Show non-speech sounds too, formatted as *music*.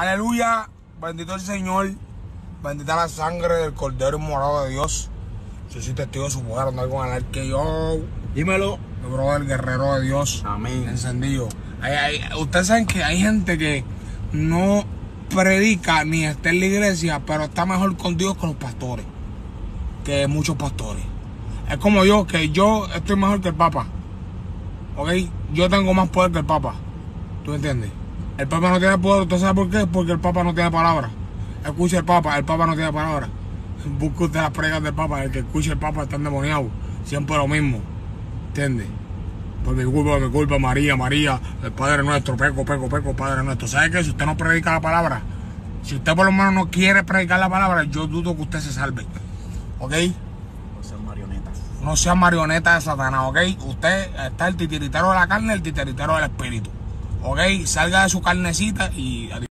Aleluya, bendito el Señor, bendita la sangre del Cordero Inmolado de Dios. Yo soy testigo de su poder, andar con el arque yo, Dímelo. mi brother, el guerrero de Dios, Amén. encendido. Hay- hay- ustedes saben que hay gente que no predica ni está en la iglesia, pero está mejor con Dios que los pastores, que muchos pastores. Es como yo, que yo estoy mejor que el Papa. ¿Ok? Yo tengo más poder que el Papa. ¿Tú entiendes? El Papa no tiene poder. ¿Usted sabe por qué? Porque el Papa no tiene palabra. Escucha el Papa, el Papa no tiene palabra. *laughs* Busca usted las pregas del Papa. El que escucha el Papa está endemoniado. Siempre lo mismo. ¿Entiendes? Por mi culpa, por mi culpa, María, María, el Padre nuestro, peco, peco, peco, Padre nuestro. ¿Sabe qué? Si usted no predica la palabra, si usted por lo menos no quiere predicar la palabra, yo dudo que usted se salve. ¿Ok? No sean marionetas. No sea marioneta de Satanás, ¿ok? Usted está el titiritero de la carne, el titiritero del espíritu. ¿Ok? Salga de su carnecita y...